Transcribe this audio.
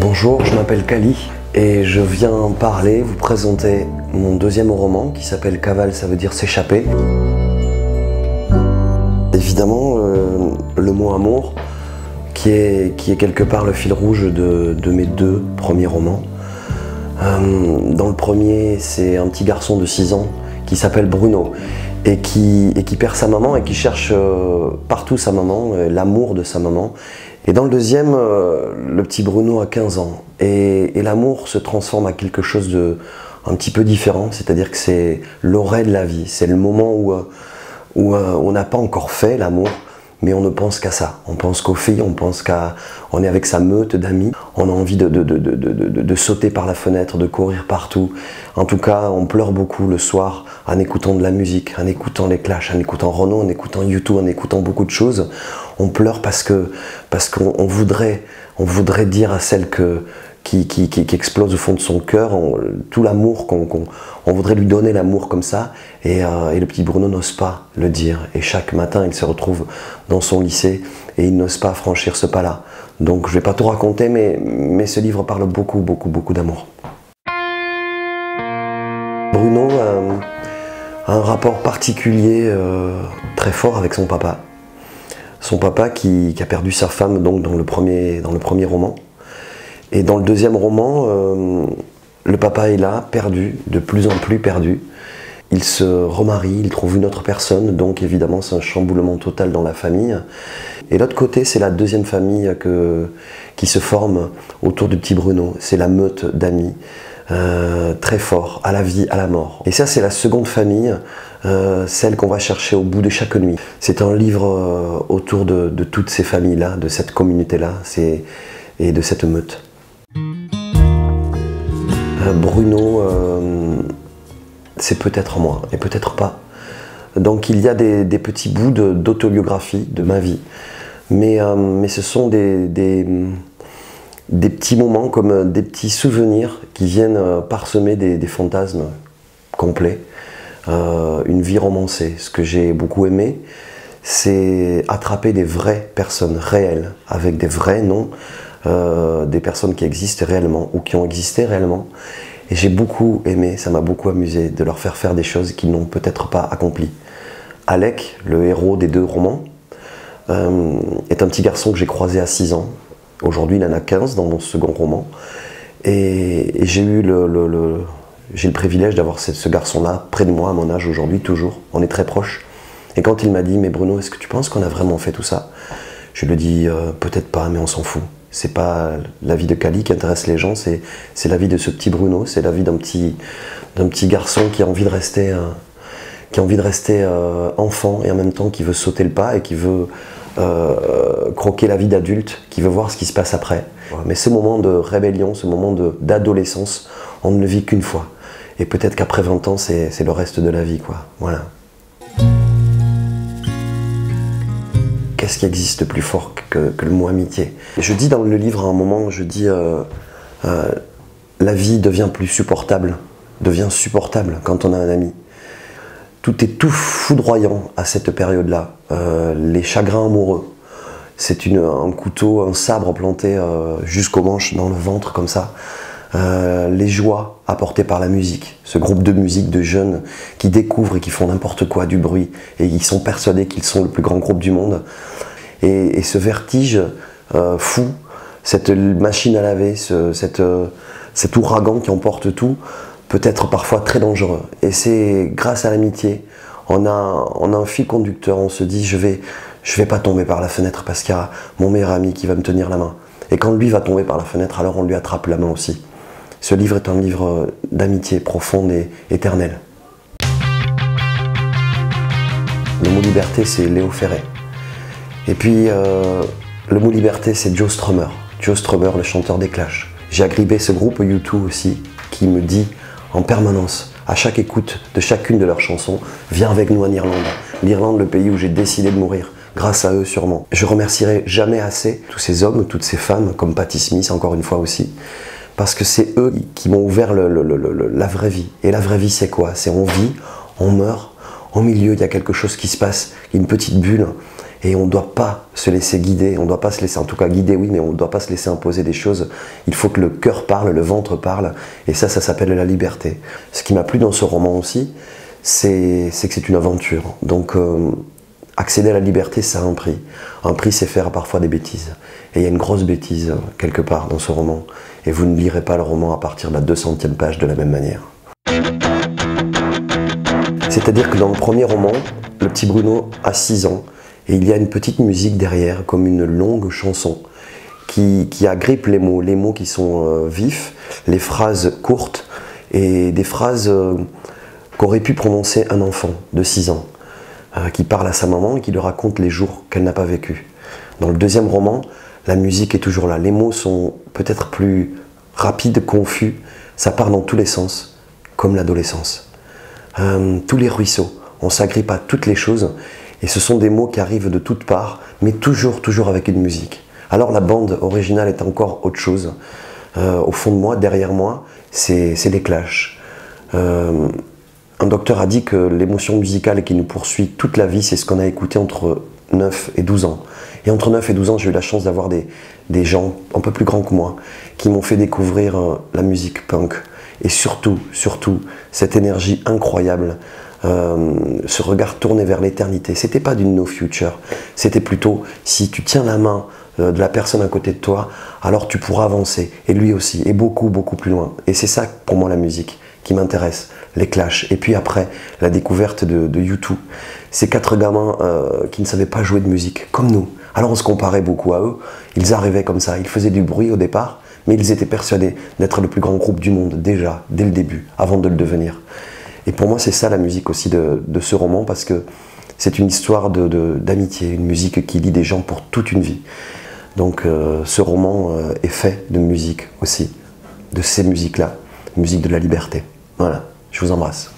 Bonjour, je m'appelle Kali et je viens parler, vous présenter mon deuxième roman qui s'appelle Cavale, ça veut dire s'échapper. Évidemment, euh, le mot amour, qui est, quelque part le fil rouge de, mes deux premiers romans. Euh, dans le premier, c'est un petit garçon de 6 ans qui s'appelle Bruno et qui, perd sa maman et qui cherche euh, partout sa maman, l'amour de sa maman. Et dans le deuxième, euh, le petit Bruno a 15 ans. Et, l'amour se transforme à quelque chose de un petit peu différent, c'est-à-dire que c'est l'oreille de la vie, c'est le moment où, euh, euh, on n'a pas encore fait l'amour, mais on ne pense qu'à ça. On pense qu'aux filles, on pense qu'à. On est avec sa meute d'amis, on a envie de, sauter par la fenêtre, de courir partout. En tout cas, on pleure beaucoup le soir en écoutant de la musique, en écoutant les Clash, en écoutant Renault, en écoutant YouTube, en écoutant beaucoup de choses. On pleure parce que parce qu'on on voudrait, on voudrait dire à celle que, qui, qui, qui, qui, explose au fond de son cœur, tout l'amour qu'on on voudrait lui donner l'amour comme ça, et, euh, et le petit Bruno n'ose pas le dire. Et chaque matin, il se retrouve dans son lycée et il n'ose pas franchir ce pas-là. Donc je vais pas tout raconter, mais, mais ce livre parle beaucoup, beaucoup, beaucoup d'amour. Bruno euh, a un rapport particulier euh, très fort avec son papa. Son papa qui, qui a perdu sa femme donc dans le premier, dans le premier roman. Et dans le deuxième roman, euh, le papa est là, perdu, de plus en plus perdu. Il se remarie, il trouve une autre personne, donc évidemment c'est un chamboulement total dans la famille. Et l'autre côté, c'est la deuxième famille que, qui se forme autour du petit Bruno. C'est la meute d'amis, euh, très fort, à la vie, à la mort. Et ça, c'est la seconde famille, euh, celle qu'on va chercher au bout de chaque nuit. C'est un livre autour de, toutes ces familles-là, de cette communauté-là, et de cette meute. Euh, Bruno, euh, c'est peut-être moi, et peut-être pas. Donc il y a des, petits bouts d'autobiographie de, ma vie, mais, euh, ce sont des, petits moments comme des petits souvenirs qui viennent parsemer des, fantasmes complets, une vie romancée. Ce que j'ai beaucoup aimé, c'est attraper des vraies personnes réelles, avec des vrais noms, euh, des personnes qui existent réellement ou qui ont existé réellement. Et j'ai beaucoup aimé, ça m'a beaucoup amusé de leur faire faire des choses qu'ils n'ont peut-être pas accomplies. Alec, le héros des deux romans, euh, est un petit garçon que j'ai croisé à 6 ans. Aujourd'hui, il en a 15 dans mon second roman. Et, j'ai eu le, j'ai le privilège d'avoir ce, ce garçon-là près de moi à mon âge aujourd'hui, toujours. On est très proches. Et quand il m'a dit, mais Bruno, est-ce que tu penses qu'on a vraiment fait tout ça? Je lui ai dit, euh, peut-être pas, mais on s'en fout. C'est pas la vie de Cali qui intéresse les gens, c'est c'est la vie de ce petit Bruno, c'est la vie d'un petit, d'un petit garçon qui a envie de rester, euh, qui a envie de rester euh, enfant et en même temps qui veut sauter le pas et qui veut euh, croquer la vie d'adulte, qui veut voir ce qui se passe après. Mais ce moment de rébellion, ce moment de- d'adolescence, on ne le vit qu'une fois. Et peut-être qu'après 20 ans, c'est c'est le reste de la vie, quoi. Voilà. Qui existe plus fort que, le mot amitié Je dis dans le livre à un moment, je dis euh, euh, la vie devient plus supportable, devient supportable quand on a un ami. Tout est tout foudroyant à cette période-là. Euh, les chagrins amoureux, c'est un couteau, un sabre planté jusqu'au manche dans le ventre comme ça. Les joies apportées par la musique, ce groupe de musique de jeunes qui découvrent et qui font n'importe quoi, du bruit, et qui sont persuadés qu'ils sont le plus grand groupe du monde. Et, ce vertige euh, fou, cette machine à laver, ce- euh, cet ouragan qui emporte tout, peut être parfois très dangereux. Et c'est grâce à l'amitié, on a, on a un fil conducteur, on se dit je vais, je vais pas tomber par la fenêtre parce qu'il y a mon meilleur ami qui va me tenir la main. Et quand lui va tomber par la fenêtre, alors on lui attrape la main aussi. Ce livre est un livre euh, d'amitié profonde et éternelle. Le mot liberté, c'est Léo Ferré. Et puis, euh, le mot liberté, c'est Joe Strummer. Joe Strummer, le chanteur des Clash. J'ai agribé ce groupe YouTube aussi, qui me dit en permanence, à chaque écoute de chacune de leurs chansons, viens avec nous en Irlande. L'Irlande, le pays où j'ai décidé de mourir. Grâce à eux, sûrement. Je remercierai jamais assez tous ces hommes, toutes ces femmes, comme Patti Smith, encore une fois aussi, parce que c'est eux qui m'ont ouvert la vraie vie. Et la vraie vie, c'est quoi? C'est on vit, on meurt, au milieu, il y a quelque chose qui se passe, une petite bulle, Et on ne doit pas se laisser guider, on ne doit pas se laisser, en tout cas guider oui, mais on ne doit pas se laisser imposer des choses. Il faut que le cœur parle, le ventre parle, et ça, ça s'appelle la liberté. Ce qui m'a plu dans ce roman aussi, c'est que c'est une aventure. Donc euh, accéder à la liberté, ça a un prix. Un prix, c'est faire parfois des bêtises. Et il y a une grosse bêtise quelque part dans ce roman. Et vous ne lirez pas le roman à partir de la 200e page de la même manière. C'est-à-dire que dans le premier roman, le petit Bruno a 6 ans et il y a une petite musique derrière, comme une longue chanson, qui, agrippe les mots, les mots qui sont euh, vifs, les phrases courtes et des phrases euh, qu'aurait pu prononcer un enfant de 6 ans, euh, qui parle à sa maman et qui lui raconte les jours qu'elle n'a pas vécu. Dans le deuxième roman, la musique est toujours là. Les mots sont peut-être plus rapides, confus. Ça part dans tous les sens, comme l'adolescence. tous les ruisseaux. On s'agrippe à toutes les choses et ce sont des mots qui arrivent de toutes parts, mais toujours, toujours avec une musique. Alors la bande originale est encore autre chose. Euh, au fond de moi, derrière moi, c'est des clashs. Euh, un docteur a dit que l'émotion musicale qui nous poursuit toute la vie, c'est ce qu'on a écouté entre 9 et 12 ans. Et entre 9 et 12 ans, j'ai eu la chance d'avoir des, gens un peu plus grands que moi qui m'ont fait découvrir euh, la musique punk. Et surtout, surtout, cette énergie incroyable euh, ce regard tourné vers l'éternité. C'était pas du no future, c'était plutôt si tu tiens la main euh, de la personne à côté de toi, alors tu pourras avancer, et lui aussi, et beaucoup, beaucoup plus loin. Et c'est ça pour moi la musique qui m'intéresse, les clashs. Et puis après, la découverte de, de YouTube. Ces quatre gamins euh, qui ne savaient pas jouer de musique, comme nous. Alors on se comparait beaucoup à eux, ils arrivaient comme ça, ils faisaient du bruit au départ, mais ils étaient persuadés d'être le plus grand groupe du monde déjà, dès le début, avant de le devenir. Et pour moi, c'est ça la musique aussi de, ce roman, parce que c'est une histoire d'amitié, une musique qui lie des gens pour toute une vie. Donc euh, ce roman euh, est fait de musique aussi, de ces musiques-là, musique de la liberté. Voilà, je vous embrasse.